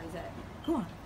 advertise it. Go on.